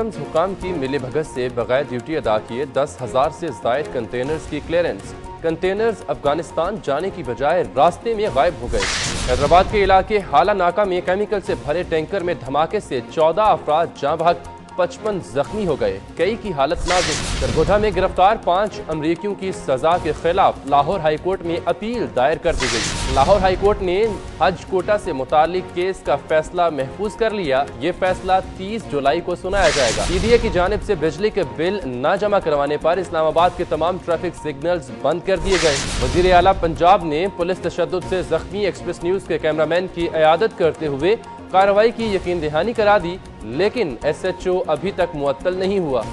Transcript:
Customs हुकाम की मिली भगत से बगैर ड्यूटी अदा किए दस हज़ार से जायद कंटेनर्स की क्लियरेंस कंटेनर्स अफ़गानिस्तान जाने की बजाय रास्ते में गायब हो गए। हैदराबाद के इलाके हाला नाका में केमिकल से भरे टैंकर में धमाके से चौदह अफराद जहाँ भाग। पचपन जख्मी हो गए। कई की हालत नाजुक। सरगोधा में गिरफ़्तार पाँच अमरीकियों की सजा के खिलाफ लाहौर हाईकोर्ट में अपील दायर कर दी गई। लाहौर हाईकोर्ट ने हज कोटा से मुतालिक केस का फैसला महफूज कर लिया। ये फैसला 30 जुलाई को सुनाया जाएगा। ईडीए की जानब से बिजली के बिल न जमा करवाने पर इस्लामाबाद के तमाम ट्रैफ़िक सिग्नल्स बंद कर दिए गए। वज़ीर अला पंजाब ने पुलिस तशद से जख्मी एक्सप्रेस न्यूज़ के कैमरामैन की अयादत करते हुए कार्रवाई की यकीन दहानी करा दी लेकिन एसएचओ अभी तक मुअत्तल नहीं हुआ।